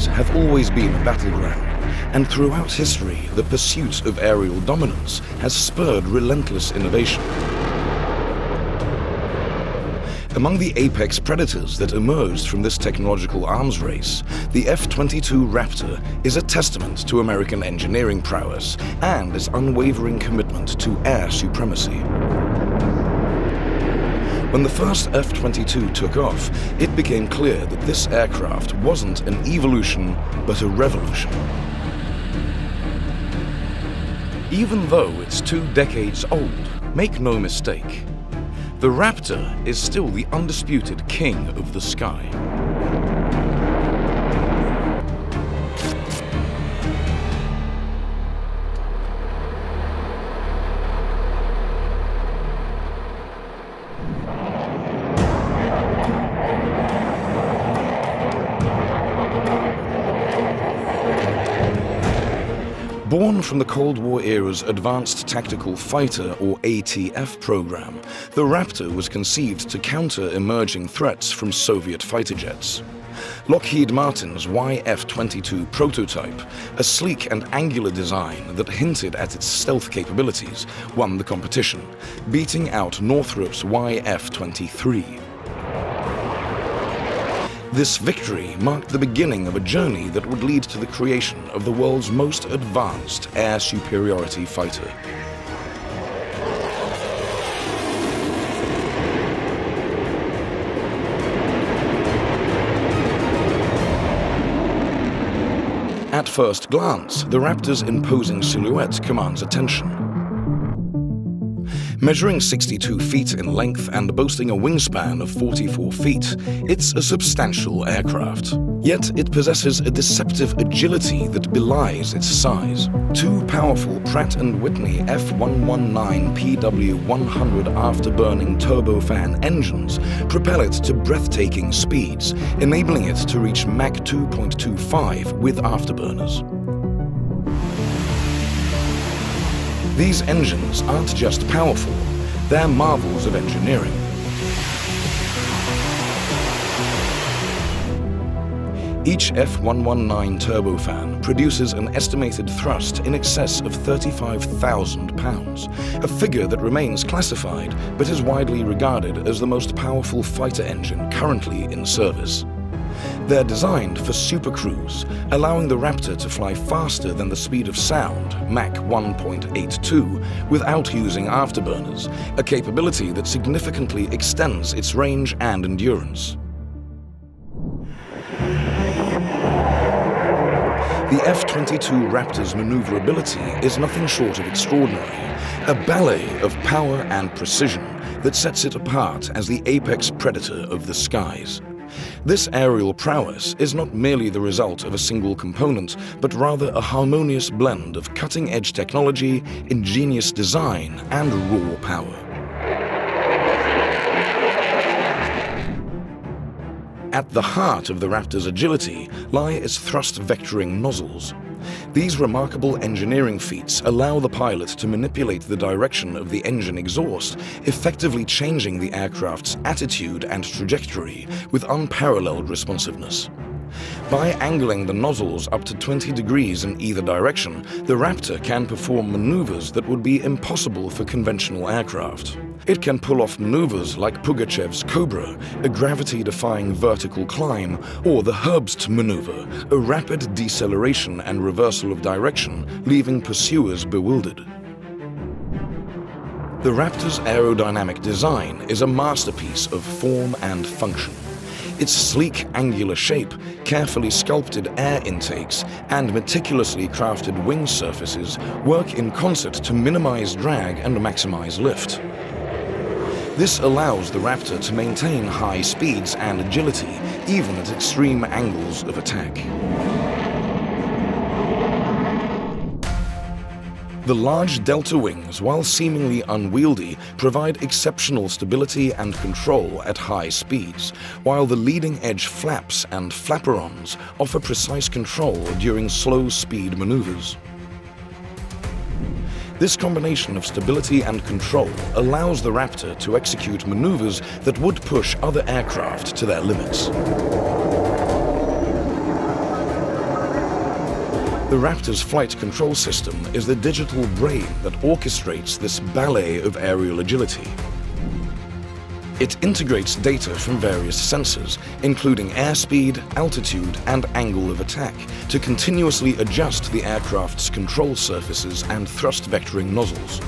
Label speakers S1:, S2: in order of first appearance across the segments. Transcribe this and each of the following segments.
S1: skies have always been a battleground, and throughout history, the pursuit of aerial dominance has spurred relentless innovation. Among the apex predators that emerged from this technological arms race, the F-22 Raptor is a testament to American engineering prowess and its unwavering commitment to air supremacy. When the first F-22 took off, it became clear that this aircraft wasn't an evolution, but a revolution. Even though it's two decades old, make no mistake, the Raptor is still the undisputed king of the sky. Born from the Cold War era's Advanced Tactical Fighter, or ATF program, the Raptor was conceived to counter emerging threats from Soviet fighter jets. Lockheed Martin's YF-22 prototype, a sleek and angular design that hinted at its stealth capabilities, won the competition, beating out Northrop's YF-23. This victory marked the beginning of a journey that would lead to the creation of the world's most advanced air superiority fighter. At first glance, the Raptor's imposing silhouette commands attention. Measuring 62 feet in length and boasting a wingspan of 44 feet, it's a substantial aircraft. Yet it possesses a deceptive agility that belies its size. Two powerful Pratt & Whitney F119 PW100 afterburning turbofan engines propel it to breathtaking speeds, enabling it to reach Mach 2.25 with afterburners. These engines aren't just powerful, they're marvels of engineering. Each F119 turbofan produces an estimated thrust in excess of 35,000 pounds, a figure that remains classified but is widely regarded as the most powerful fighter engine currently in service. They're designed for supercruise, allowing the Raptor to fly faster than the speed of sound, Mach 1.82, without using afterburners, a capability that significantly extends its range and endurance. The F-22 Raptor's maneuverability is nothing short of extraordinary, a ballet of power and precision that sets it apart as the apex predator of the skies. This aerial prowess is not merely the result of a single component, but rather a harmonious blend of cutting-edge technology, ingenious design, and raw power. At the heart of the Raptor's agility lie its thrust-vectoring nozzles, these remarkable engineering feats allow the pilot to manipulate the direction of the engine exhaust, effectively changing the aircraft's attitude and trajectory with unparalleled responsiveness. By angling the nozzles up to 20 degrees in either direction, the Raptor can perform maneuvers that would be impossible for conventional aircraft. It can pull off maneuvers like Pugachev's Cobra, a gravity-defying vertical climb, or the Herbst maneuver, a rapid deceleration and reversal of direction, leaving pursuers bewildered. The Raptor's aerodynamic design is a masterpiece of form and function. Its sleek, angular shape, carefully sculpted air intakes, and meticulously crafted wing surfaces work in concert to minimize drag and maximize lift. This allows the Raptor to maintain high speeds and agility, even at extreme angles of attack. The large delta wings, while seemingly unwieldy, provide exceptional stability and control at high speeds, while the leading-edge flaps and flaperons offer precise control during slow-speed maneuvers. This combination of stability and control allows the Raptor to execute maneuvers that would push other aircraft to their limits. The Raptor's flight control system is the digital brain that orchestrates this ballet of aerial agility. It integrates data from various sensors, including airspeed, altitude, and angle of attack, to continuously adjust the aircraft's control surfaces and thrust vectoring nozzles.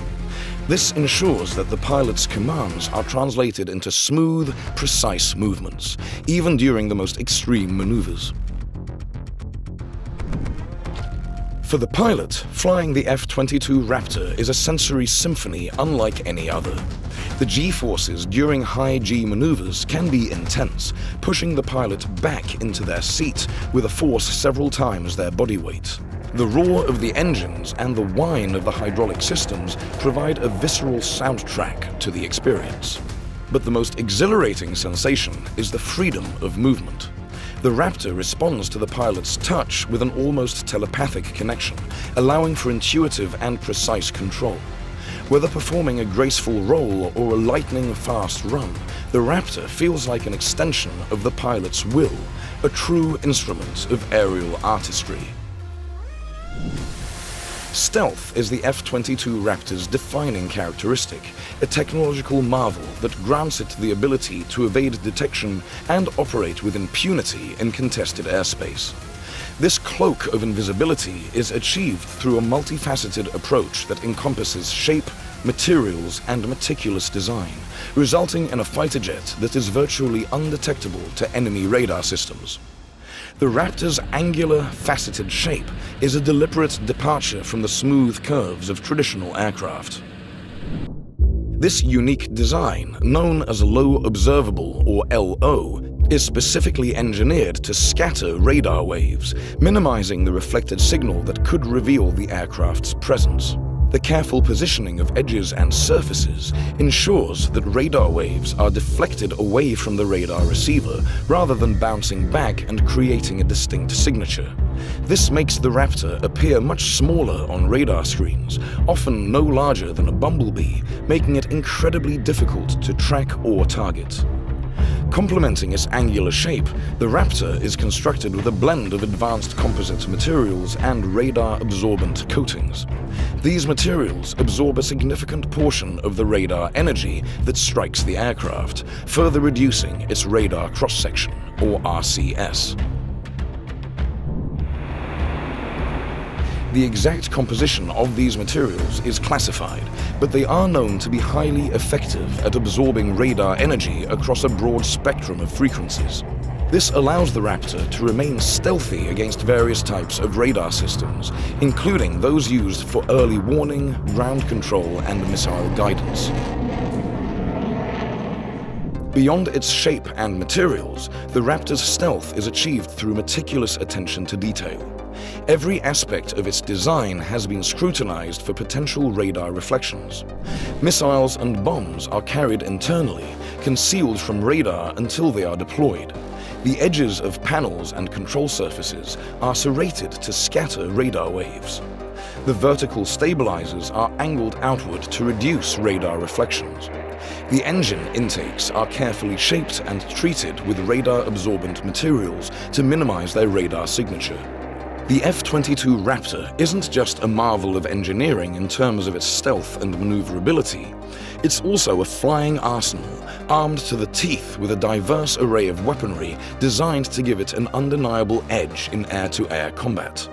S1: This ensures that the pilot's commands are translated into smooth, precise movements, even during the most extreme maneuvers. For the pilot, flying the F-22 Raptor is a sensory symphony unlike any other. The G-forces during high G maneuvers can be intense, pushing the pilot back into their seat with a force several times their body weight. The roar of the engines and the whine of the hydraulic systems provide a visceral soundtrack to the experience. But the most exhilarating sensation is the freedom of movement. The Raptor responds to the pilot's touch with an almost telepathic connection, allowing for intuitive and precise control. Whether performing a graceful roll or a lightning-fast run, the Raptor feels like an extension of the pilot's will, a true instrument of aerial artistry. Stealth is the F-22 Raptor's defining characteristic, a technological marvel that grants it the ability to evade detection and operate with impunity in contested airspace. This cloak of invisibility is achieved through a multifaceted approach that encompasses shape, materials, and meticulous design, resulting in a fighter jet that is virtually undetectable to enemy radar systems. The Raptor's angular, faceted shape is a deliberate departure from the smooth curves of traditional aircraft. This unique design, known as Low Observable or LO, is specifically engineered to scatter radar waves, minimizing the reflected signal that could reveal the aircraft's presence. The careful positioning of edges and surfaces ensures that radar waves are deflected away from the radar receiver rather than bouncing back and creating a distinct signature. This makes the Raptor appear much smaller on radar screens, often no larger than a bumblebee, making it incredibly difficult to track or target. Complementing its angular shape, the Raptor is constructed with a blend of advanced composite materials and radar-absorbent coatings. These materials absorb a significant portion of the radar energy that strikes the aircraft, further reducing its radar cross-section, or RCS. The exact composition of these materials is classified, but they are known to be highly effective at absorbing radar energy across a broad spectrum of frequencies. This allows the Raptor to remain stealthy against various types of radar systems, including those used for early warning, ground control, and missile guidance. Beyond its shape and materials, the Raptor's stealth is achieved through meticulous attention to detail. Every aspect of its design has been scrutinized for potential radar reflections. Missiles and bombs are carried internally, concealed from radar until they are deployed. The edges of panels and control surfaces are serrated to scatter radar waves. The vertical stabilizers are angled outward to reduce radar reflections. The engine intakes are carefully shaped and treated with radar-absorbent materials to minimize their radar signature. The F-22 Raptor isn't just a marvel of engineering in terms of its stealth and maneuverability. It's also a flying arsenal, armed to the teeth with a diverse array of weaponry designed to give it an undeniable edge in air-to-air -air combat.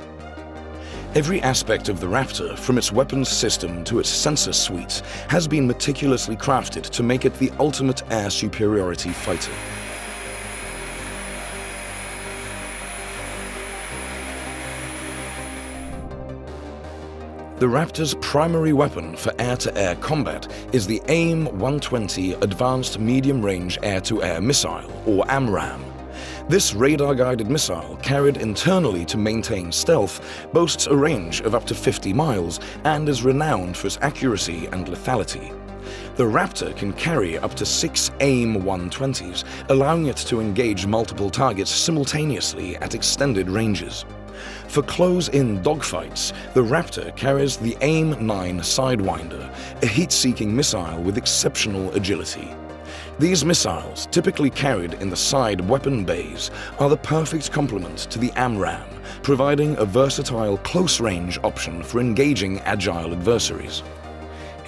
S1: Every aspect of the Raptor, from its weapons system to its sensor suite, has been meticulously crafted to make it the ultimate air superiority fighter. The Raptor's primary weapon for air-to-air -air combat is the AIM-120 Advanced Medium Range Air-to-Air -Air Missile, or AMRAAM. This radar-guided missile, carried internally to maintain stealth, boasts a range of up to 50 miles and is renowned for its accuracy and lethality. The Raptor can carry up to six AIM-120s, allowing it to engage multiple targets simultaneously at extended ranges. For close-in dogfights, the Raptor carries the AIM-9 Sidewinder, a heat-seeking missile with exceptional agility. These missiles, typically carried in the side weapon bays, are the perfect complement to the AMRAAM, providing a versatile close-range option for engaging agile adversaries.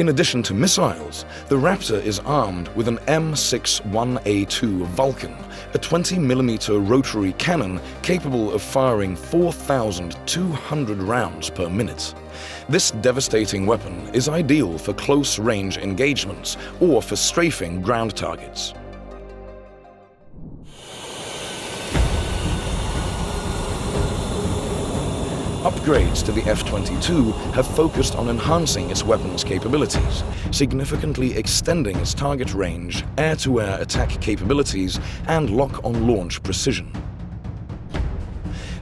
S1: In addition to missiles, the Raptor is armed with an M61A2 Vulcan, a 20mm rotary cannon capable of firing 4,200 rounds per minute. This devastating weapon is ideal for close-range engagements or for strafing ground targets. Upgrades to the F-22 have focused on enhancing its weapons capabilities, significantly extending its target range, air-to-air -air attack capabilities, and lock-on launch precision.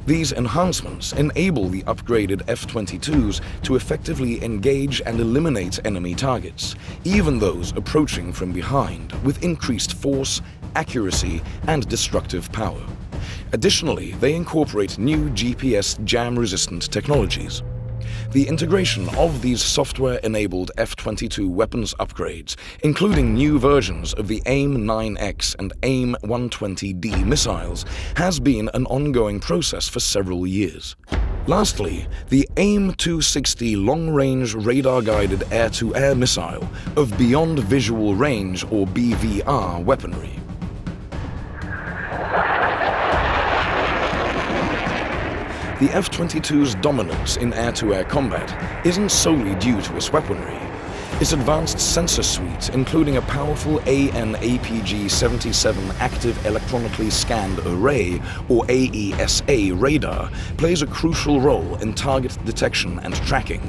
S1: These enhancements enable the upgraded F-22s to effectively engage and eliminate enemy targets, even those approaching from behind, with increased force, accuracy and destructive power. Additionally, they incorporate new GPS jam-resistant technologies. The integration of these software-enabled F-22 weapons upgrades, including new versions of the AIM-9X and AIM-120D missiles, has been an ongoing process for several years. Lastly, the AIM-260 long-range radar-guided air-to-air missile of Beyond Visual Range or BVR weaponry. The F-22's dominance in air-to-air -air combat isn't solely due to its weaponry. Its advanced sensor suite, including a powerful AN-APG-77 Active Electronically Scanned Array, or AESA radar, plays a crucial role in target detection and tracking.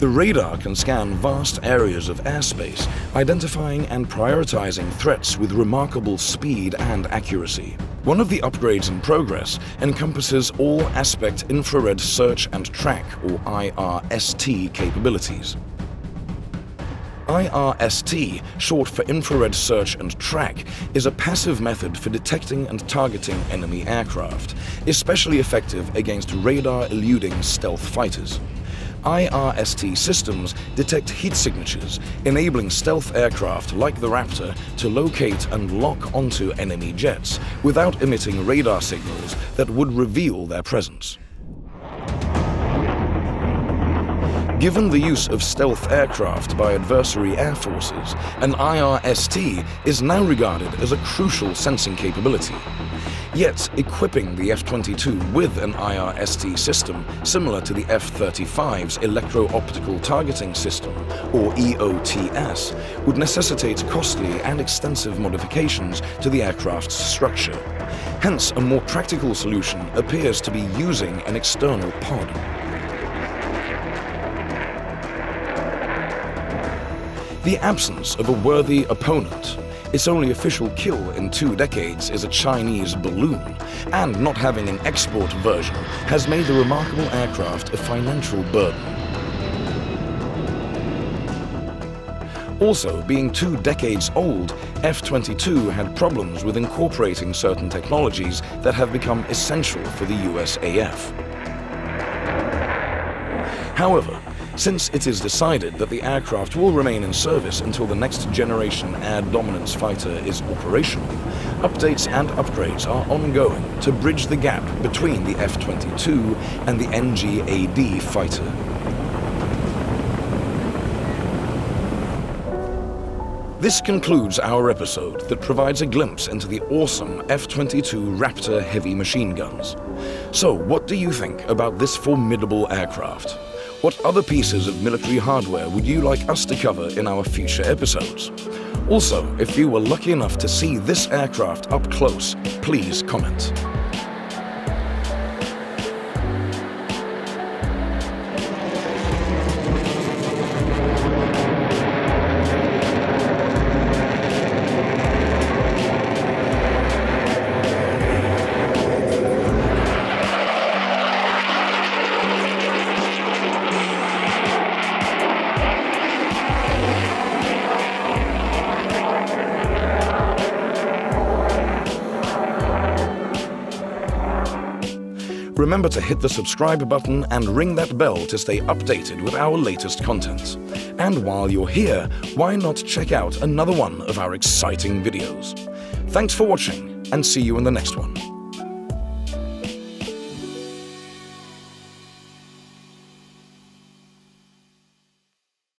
S1: The radar can scan vast areas of airspace, identifying and prioritizing threats with remarkable speed and accuracy. One of the upgrades in progress encompasses all aspect infrared search and track, or IRST, capabilities. IRST, short for Infrared Search and Track, is a passive method for detecting and targeting enemy aircraft, especially effective against radar-eluding stealth fighters. IRST systems detect heat signatures, enabling stealth aircraft like the Raptor to locate and lock onto enemy jets without emitting radar signals that would reveal their presence. Given the use of stealth aircraft by adversary air forces, an IRST is now regarded as a crucial sensing capability. Yet, equipping the F-22 with an IRST system similar to the F-35's Electro-Optical Targeting System, or EOTS, would necessitate costly and extensive modifications to the aircraft's structure. Hence, a more practical solution appears to be using an external pod. The absence of a worthy opponent its only official kill in two decades is a Chinese balloon, and not having an export version has made the remarkable aircraft a financial burden. Also, being two decades old, F-22 had problems with incorporating certain technologies that have become essential for the USAF. However, since it is decided that the aircraft will remain in service until the next generation air dominance fighter is operational, updates and upgrades are ongoing to bridge the gap between the F-22 and the NGAD fighter. This concludes our episode that provides a glimpse into the awesome F-22 Raptor heavy machine guns. So what do you think about this formidable aircraft? What other pieces of military hardware would you like us to cover in our future episodes? Also, if you were lucky enough to see this aircraft up close, please comment. Remember to hit the subscribe button and ring that bell to stay updated with our latest content. And while you're here, why not check out another one of our exciting videos? Thanks for watching, and see you in the next one.